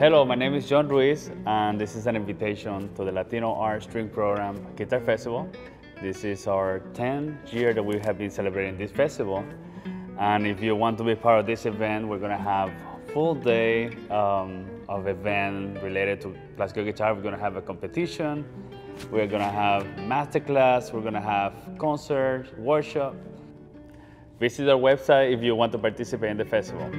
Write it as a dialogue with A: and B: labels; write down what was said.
A: Hello, my name is Jone Ruiz, and this is an invitation to the Latino Art String Program Guitar Festival. This is our 10th year that we have been celebrating this festival. And if you want to be part of this event, we're going to have a full day um, of event related to classical guitar. We're going to have a competition. We're gonna have masterclass, we're gonna have concerts, workshop. Visit our website if you want to participate in the festival.